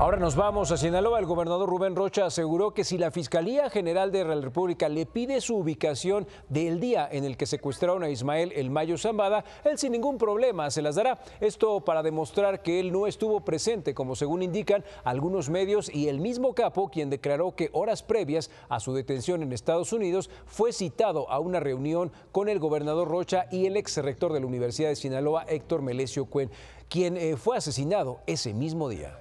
Ahora nos vamos a Sinaloa. El gobernador Rubén Rocha aseguró que si la Fiscalía General de la República le pide su ubicación del día en el que secuestraron a Ismael El Mayo Zambada, él sin ningún problema se las dará. Esto para demostrar que él no estuvo presente, como según indican algunos medios y el mismo capo, quien declaró que horas previas a su detención en Estados Unidos fue citado a una reunión con el gobernador Rocha y el ex rector de la Universidad de Sinaloa, Héctor Melesio Cuen, quien eh, fue asesinado ese mismo día.